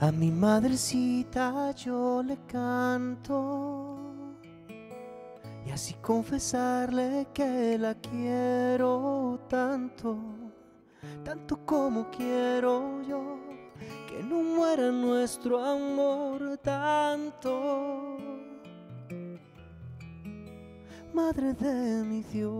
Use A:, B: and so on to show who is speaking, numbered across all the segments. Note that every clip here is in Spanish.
A: A mi madrecita yo le canto y así confesarle que la quiero tanto, tanto como quiero yo, que no muera nuestro amor tanto. Madre de mi Dios,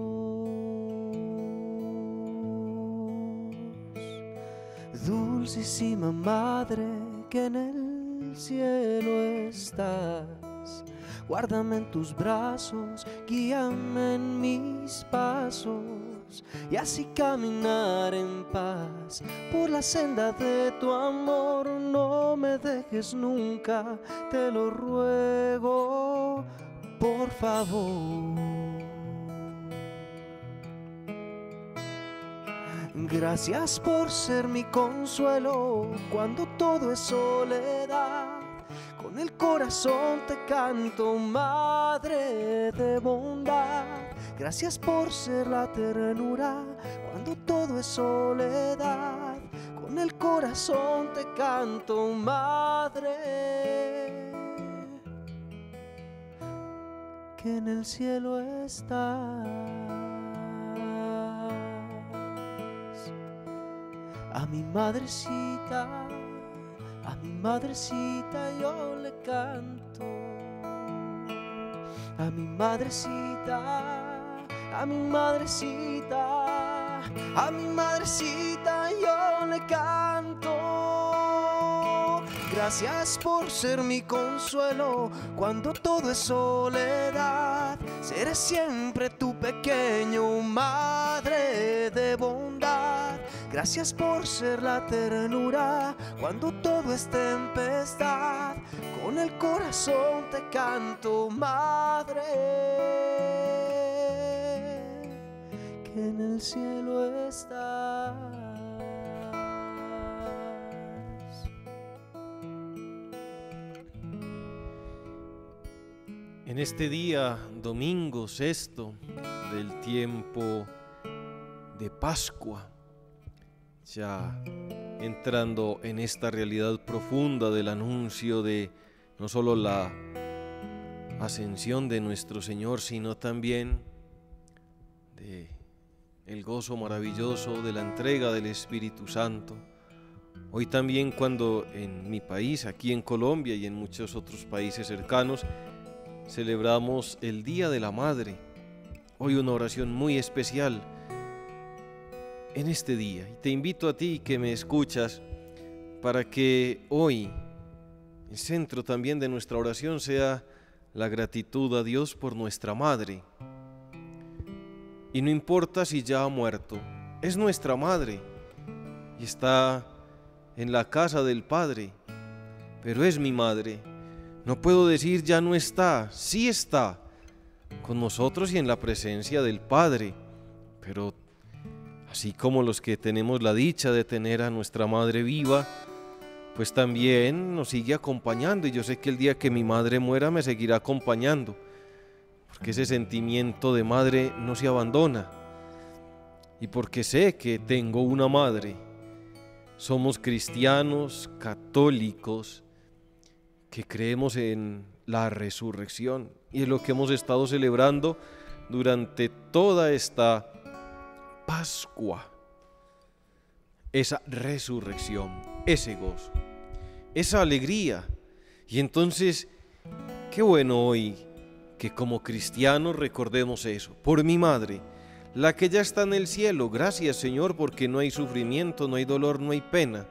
A: dulcísima madre que en el cielo estás. Guárdame en tus brazos, guíame en mis pasos y así caminar en paz por la senda de tu amor. No me dejes nunca, te lo ruego, por favor. Gracias por ser mi consuelo cuando todo es soledad. Con el corazón te canto, Madre de bondad. Gracias por ser la ternura cuando todo es soledad. Con el corazón te canto, Madre. Que en el cielo estás. A mi madrecita, a mi madrecita yo le canto. A mi madrecita, a mi madrecita, a mi madrecita yo le canto. Gracias por ser mi consuelo cuando todo es soledad. Seré siempre tu pequeño madre de bondad. Gracias por ser la ternura cuando todo es tempestad. Con el corazón te canto, madre, que en el cielo estás.
B: En este día, domingo sexto del tiempo de Pascua, ya entrando en esta realidad profunda del anuncio de no solo la ascensión de nuestro Señor, sino también de el gozo maravilloso de la entrega del Espíritu Santo. Hoy también cuando en mi país, aquí en Colombia y en muchos otros países cercanos, celebramos el Día de la Madre. Hoy una oración muy especial en este día. Y te invito a ti que me escuchas para que hoy el centro también de nuestra oración sea la gratitud a Dios por nuestra Madre. Y no importa si ya ha muerto, es nuestra Madre y está en la casa del Padre, pero es mi Madre. No puedo decir ya no está, sí está con nosotros y en la presencia del Padre, pero así como los que tenemos la dicha de tener a nuestra Madre viva, pues también nos sigue acompañando y yo sé que el día que mi madre muera me seguirá acompañando, porque ese sentimiento de madre no se abandona y porque sé que tengo una madre. Somos cristianos, católicos, que creemos en la resurrección y es lo que hemos estado celebrando durante toda esta Pascua. Esa resurrección, ese gozo, esa alegría. Y entonces, qué bueno hoy que como cristianos recordemos eso. Por mi madre, la que ya está en el cielo, gracias Señor porque no hay sufrimiento, no hay dolor, no hay pena.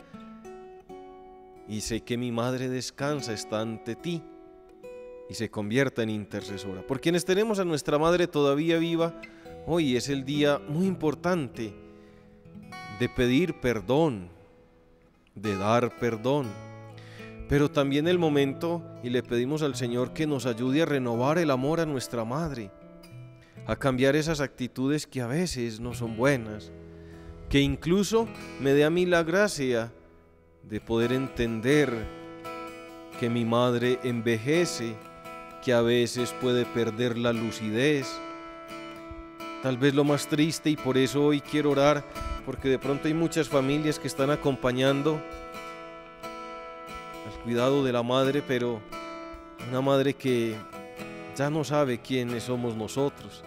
B: Y sé que mi madre descansa, está ante ti y se convierta en intercesora. Por quienes tenemos a nuestra madre todavía viva, Hoy es el día muy importante de pedir perdón, de dar perdón, pero también el momento y le pedimos al Señor que nos ayude a renovar el amor a nuestra madre, a cambiar esas actitudes que a veces no son buenas, que incluso me dé a mí la gracia de poder entender que mi madre envejece, que a veces puede perder la lucidez, tal vez lo más triste y por eso hoy quiero orar, porque de pronto hay muchas familias que están acompañando cuidado de la madre, pero una madre que ya no sabe quiénes somos nosotros.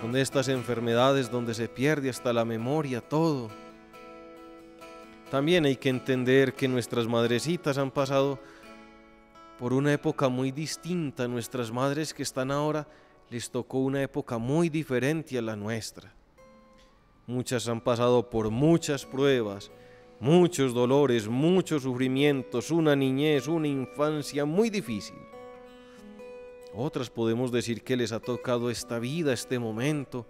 B: Con estas enfermedades donde se pierde hasta la memoria, todo. También hay que entender que nuestras madrecitas han pasado por una época muy distinta. Nuestras madres que están ahora les tocó una época muy diferente a la nuestra. Muchas han pasado por muchas pruebas, muchos dolores, muchos sufrimientos, una niñez, una infancia muy difícil. Otras podemos decir que les ha tocado esta vida, este momento.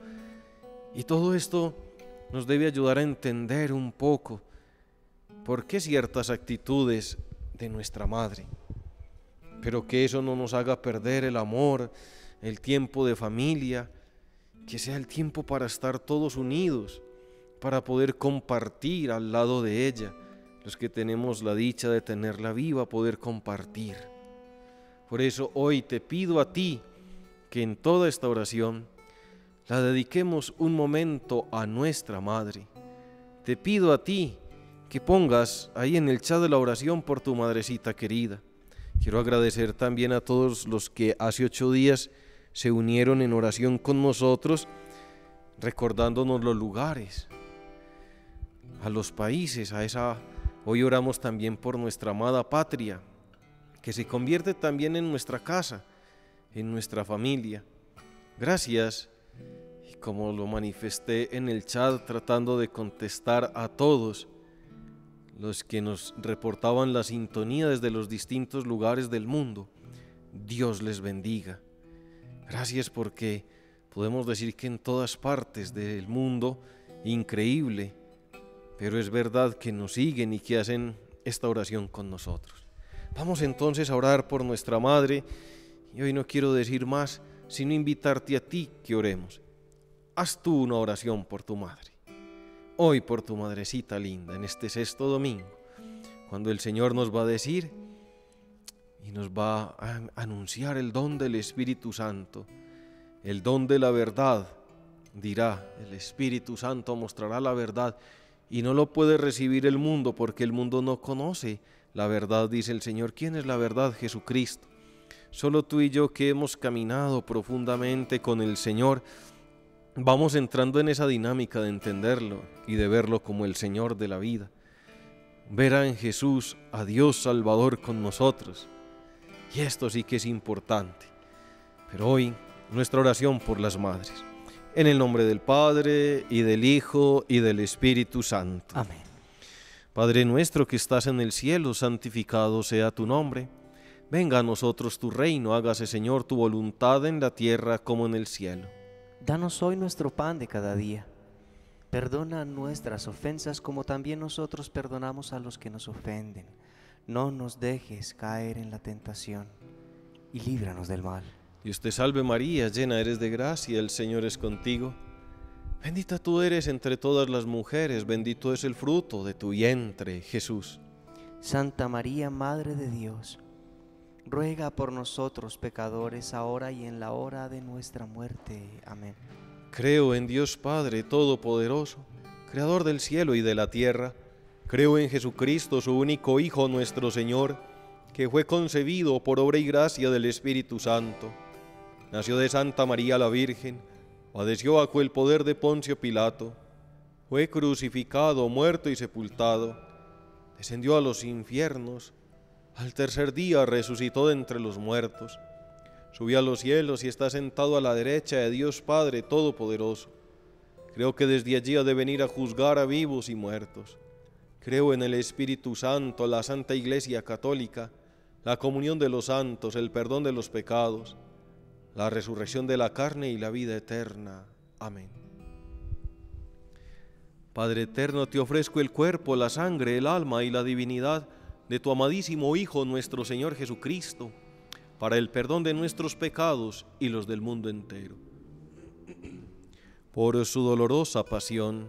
B: Y todo esto nos debe ayudar a entender un poco por qué ciertas actitudes de nuestra madre. Pero que eso no nos haga perder el amor, el tiempo de familia, que sea el tiempo para estar todos unidos, para poder compartir al lado de ella, los que tenemos la dicha de tenerla viva, poder compartir. Por eso hoy te pido a ti que en toda esta oración la dediquemos un momento a nuestra Madre. Te pido a ti que pongas ahí en el chat de la oración por tu madrecita querida. Quiero agradecer también a todos los que hace ocho días se unieron en oración con nosotros, recordándonos los lugares, a los países, a esa... Hoy oramos también por nuestra amada patria, que se convierte también en nuestra casa, en nuestra familia. Gracias. Y como lo manifesté en el chat tratando de contestar a todos los que nos reportaban la sintonía desde los distintos lugares del mundo, Dios les bendiga. Gracias porque podemos decir que en todas partes del mundo, increíble, pero es verdad que nos siguen y que hacen esta oración con nosotros. Vamos entonces a orar por nuestra Madre y hoy no quiero decir más, sino invitarte a ti que oremos. Haz tú una oración por tu Madre. Hoy por tu Madrecita linda, en este sexto domingo, cuando el Señor nos va a decir, y nos va a anunciar el don del Espíritu Santo, el don de la verdad. Dirá, el Espíritu Santo mostrará la verdad y no lo puede recibir el mundo porque el mundo no conoce la verdad, dice el Señor. ¿Quién es la verdad? Jesucristo. Solo tú y yo que hemos caminado profundamente con el Señor, vamos entrando en esa dinámica de entenderlo y de verlo como el Señor de la vida. Verá en Jesús a Dios Salvador con nosotros y esto sí que es importante. Pero hoy nuestra oración por las madres. En el nombre del Padre y del Hijo y del Espíritu Santo.
A: Amén.
B: Padre nuestro que estás en el cielo, santificado sea tu nombre. Venga a nosotros tu reino, hágase Señor tu voluntad en la tierra como en el cielo.
A: Danos hoy nuestro pan de cada día. Perdona nuestras ofensas como también nosotros perdonamos a los que nos ofenden no nos dejes caer en la tentación y líbranos del mal.
B: Dios te salve María, llena eres de gracia, el Señor es contigo. Bendita tú eres entre todas las mujeres, bendito es el fruto de tu vientre, Jesús.
A: Santa María, Madre de Dios, ruega por nosotros pecadores, ahora y en la hora de nuestra muerte. Amén.
B: Creo en Dios Padre Todopoderoso, Creador del cielo y de la tierra, Creo en Jesucristo, su único Hijo, nuestro Señor, que fue concebido por obra y gracia del Espíritu Santo. Nació de Santa María la Virgen, padeció bajo el poder de Poncio Pilato, fue crucificado, muerto y sepultado, descendió a los infiernos, al tercer día resucitó de entre los muertos, subió a los cielos y está sentado a la derecha de Dios Padre Todopoderoso. Creo que desde allí ha de venir a juzgar a vivos y muertos. Creo en el Espíritu Santo, la Santa Iglesia Católica, la comunión de los santos, el perdón de los pecados, la resurrección de la carne y la vida eterna. Amén. Padre eterno, te ofrezco el cuerpo, la sangre, el alma y la divinidad de tu amadísimo Hijo, nuestro Señor Jesucristo, para el perdón de nuestros pecados y los del mundo entero. Por su dolorosa pasión,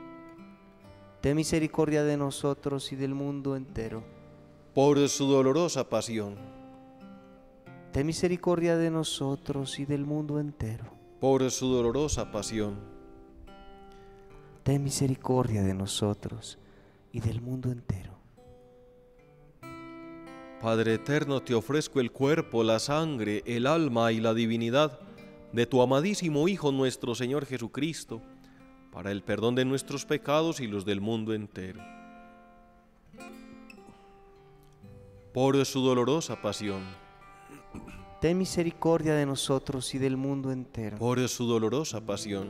A: Ten misericordia de nosotros y del mundo entero.
B: por su dolorosa pasión,
A: Ten misericordia de nosotros y del mundo entero.
B: por su dolorosa pasión,
A: Ten misericordia de nosotros y del mundo entero.
B: Padre eterno, te ofrezco el cuerpo, la sangre, el alma y la divinidad de tu amadísimo Hijo nuestro Señor Jesucristo, para el perdón de nuestros pecados y los del mundo entero. Por su dolorosa pasión,
A: Ten misericordia de nosotros y del mundo entero.
B: por su dolorosa pasión,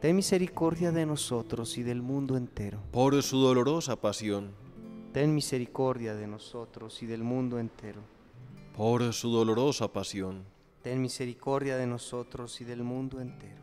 A: Ten misericordia de nosotros y del mundo entero.
B: por su dolorosa pasión,
A: Ten misericordia de nosotros y del mundo entero.
B: por su dolorosa pasión,
A: ten misericordia de nosotros y del mundo entero.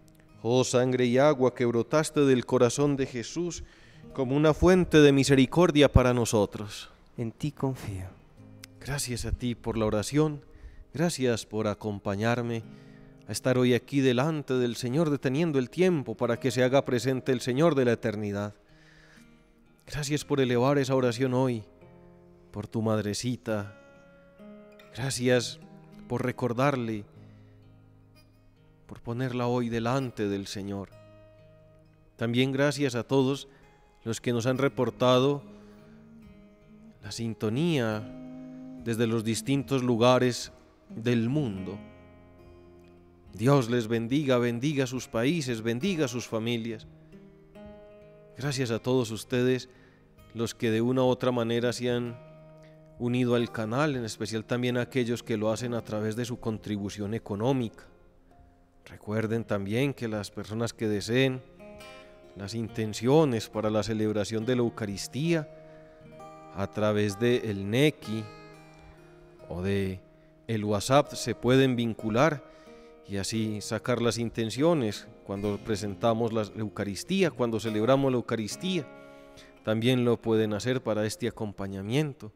B: Oh sangre y agua que brotaste del corazón de Jesús como una fuente de misericordia para nosotros.
A: En ti confío.
B: Gracias a ti por la oración, gracias por acompañarme a estar hoy aquí delante del Señor deteniendo el tiempo para que se haga presente el Señor de la eternidad. Gracias por elevar esa oración hoy, por tu madrecita. Gracias por recordarle, por ponerla hoy delante del Señor. También gracias a todos los que nos han reportado la sintonía desde los distintos lugares del mundo. Dios les bendiga, bendiga sus países, bendiga sus familias. Gracias a todos ustedes, los que de una u otra manera se han unido al canal, en especial también a aquellos que lo hacen a través de su contribución económica. Recuerden también que las personas que deseen las intenciones para la celebración de la Eucaristía a través de el NECI o de el WhatsApp se pueden vincular y así sacar las intenciones cuando presentamos la Eucaristía, cuando celebramos la Eucaristía. También lo pueden hacer para este acompañamiento,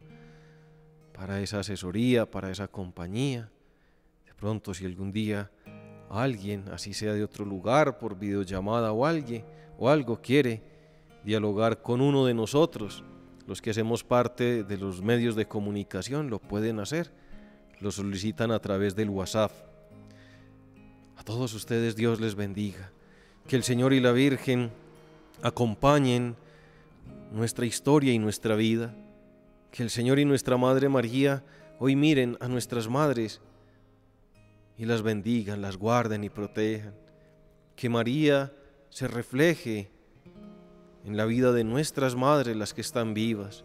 B: para esa asesoría, para esa compañía. De pronto si algún día alguien, así sea de otro lugar, por videollamada o alguien o algo quiere dialogar con uno de nosotros, los que hacemos parte de los medios de comunicación lo pueden hacer, lo solicitan a través del WhatsApp. A todos ustedes Dios les bendiga, que el Señor y la Virgen acompañen nuestra historia y nuestra vida, que el Señor y nuestra Madre María hoy miren a nuestras madres y las bendigan, las guarden y protejan, que María se refleje en la vida de nuestras madres, las que están vivas.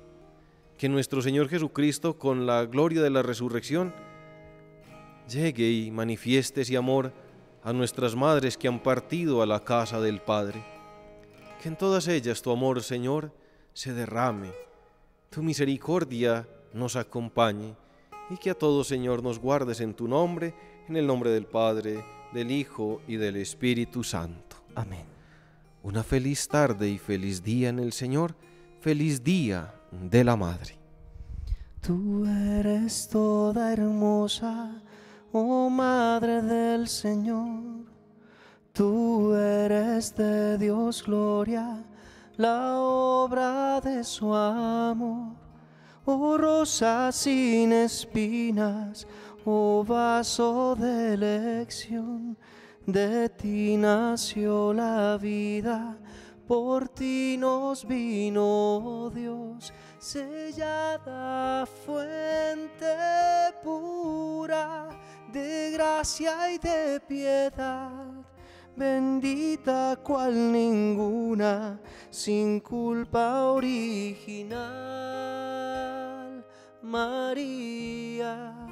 B: Que nuestro Señor Jesucristo, con la gloria de la resurrección, llegue y manifieste ese amor a nuestras madres que han partido a la casa del Padre. Que en todas ellas tu amor, Señor, se derrame, tu misericordia nos acompañe y que a todos, Señor, nos guardes en tu nombre, en el nombre del Padre, del Hijo y del Espíritu Santo.
A: Amén.
B: Una feliz tarde y feliz día en el Señor, feliz día de la Madre.
A: Tú eres toda hermosa, oh Madre del Señor. Tú eres de Dios gloria, la obra de su amor. Oh rosa sin espinas, oh vaso de elección. De ti nació la vida, por ti nos vino Dios, sellada fuente pura de gracia y de piedad, bendita cual ninguna, sin culpa original, María,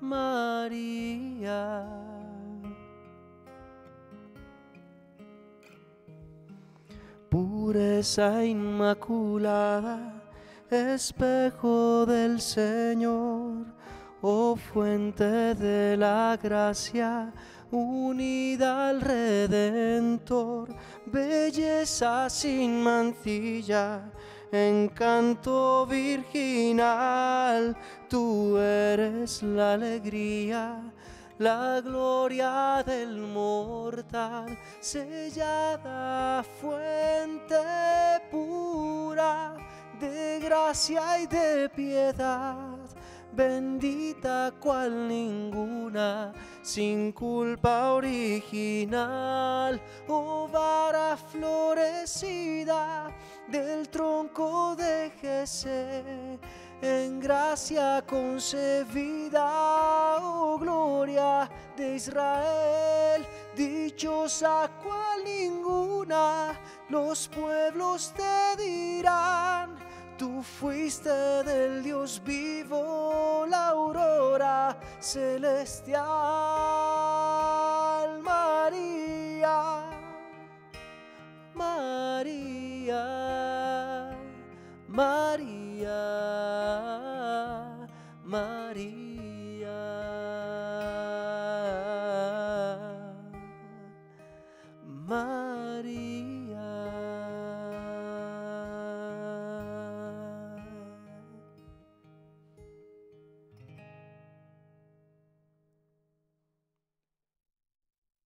A: María. pureza inmaculada, espejo del Señor, oh fuente de la gracia, unida al Redentor, belleza sin mancilla, encanto virginal, tú eres la alegría la gloria del mortal, sellada fuente pura de gracia y de piedad, bendita cual ninguna, sin culpa original, oh vara florecida del tronco de Jesús en gracia concebida, oh gloria de Israel, dichosa cual ninguna, los pueblos te dirán, tú fuiste del Dios vivo, la aurora celestial,